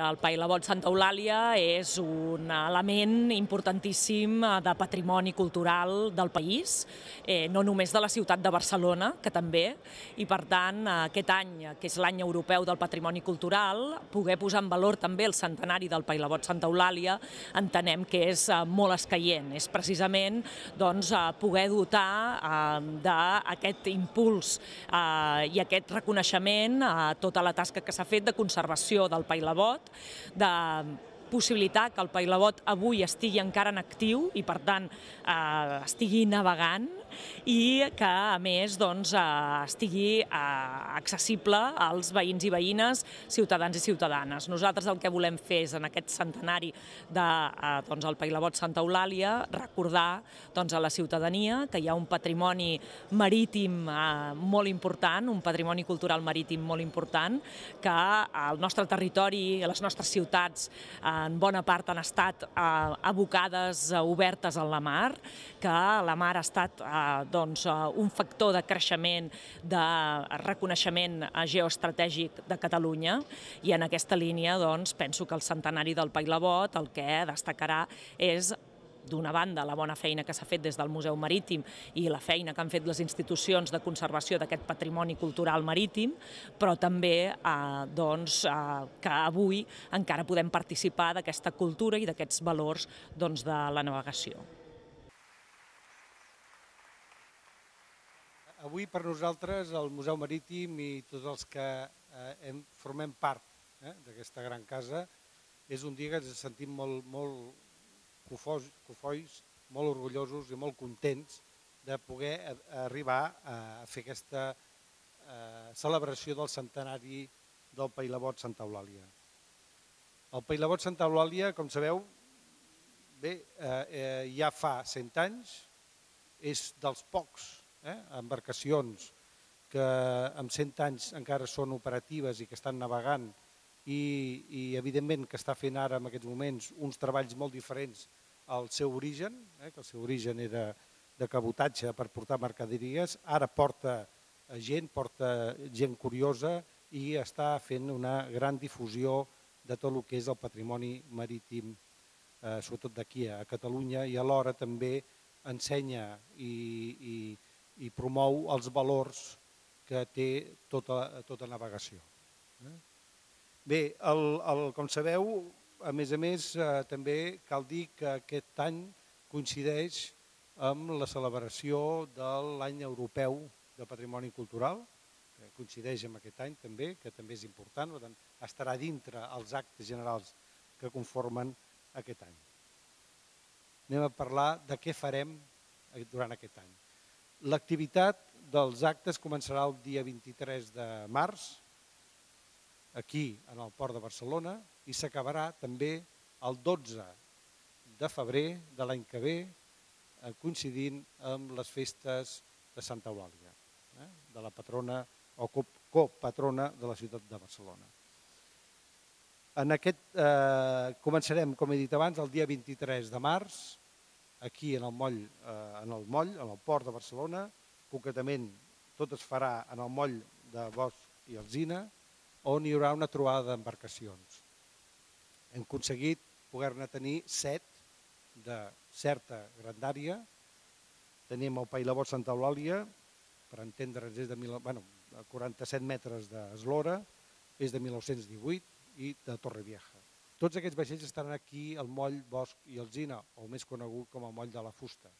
El Pailabot Santa Eulàlia és un element importantíssim de patrimoni cultural del país, eh, no només de la ciutat de Barcelona, que també, i per tant aquest any, que és l'any europeu del patrimoni cultural, poder posar en valor també el centenari del Pailabot Santa Eulàlia, entenem que és eh, molt escaient, és precisament doncs, eh, poder dotar eh, d'aquest impuls eh, i aquest reconeixement a tota la tasca que s'ha fet de conservació del Pailabot, de possibilitar que el Pailabot avui estigui encara en actiu i per tant eh, estigui navegant i que a més doncs, eh, estigui eh, accessible als veïns i veïnes, ciutadans i ciutadanes. Nosaltres el que volem fer és en aquest centenari de eh, doncs, el Pailabot Santa Eulàlia recordar doncs, a la ciutadania que hi ha un patrimoni marítim eh, molt important, un patrimoni cultural marítim molt important, que el nostre territori, les nostres ciutats eh, en bona part han estat eh, abocades, eh, obertes a la mar, que la mar ha estat eh, doncs, eh, un factor de creixement, de reconeixement eh, geoestratègic de Catalunya. I en aquesta línia doncs, penso que el centenari del Pailabot el que destacarà és d'una banda, la bona feina que s'ha fet des del Museu Marítim i la feina que han fet les institucions de conservació d'aquest patrimoni cultural marítim, però també eh, doncs, eh, que avui encara podem participar d'aquesta cultura i d'aquests valors doncs, de la navegació. Avui per nosaltres el Museu Marítim i tots els que eh, hem, formem part eh, d'aquesta gran casa és un dia que ens sentim molt, molt cofois, molt orgullosos i molt contents de poder arribar a fer aquesta eh, celebració del centenari del Pailabot Santa Eulàlia. El Pailabot Santa Eulàlia, com sabeu, bé, eh, eh, ja fa 100 anys, és dels pocs eh, embarcacions que amb 100 anys encara són operatives i que estan navegant i, i evidentment que està fent ara en aquests moments uns treballs molt diferents al seu origen, eh, que el seu origen era de cabotatge per portar mercaderies, ara porta gent, porta gent curiosa i està fent una gran difusió de tot el que és el patrimoni marítim, eh, sobretot d'aquí a Catalunya, i alhora també ensenya i, i, i promou els valors que té tota, tota navegació. Eh? Bé, el, el, com sabeu, a més a més, eh, també cal dir que aquest any coincideix amb la celebració de l'any europeu de patrimoni cultural, que coincideix amb aquest any també, que també és important, per tant, estarà dintre els actes generals que conformen aquest any. Anem a parlar de què farem durant aquest any. L'activitat dels actes començarà el dia 23 de març, aquí, en el Port de Barcelona, i s'acabarà també el 12 de febrer de l'any que ve, eh, coincidint amb les festes de Santa Eulàlia, eh, de la patrona o copatrona de la ciutat de Barcelona. En aquest, eh, començarem, com he dit abans, el dia 23 de març, aquí en el moll, eh, en el moll, en el port de Barcelona, concretament tot es farà en el moll de Bosch i Alzina, on hi haurà una trobada d'embarcacions. Hem aconseguit poder-ne tenir set de certa grandària. Tenim el Pailabot Santa Eulàlia, per entendre'ns és de bueno, 47 metres d'eslora, és de 1918 i de Torrevieja. Tots aquests vaixells estaran aquí al moll Bosch i Alzina, o més conegut com a moll de la Fusta.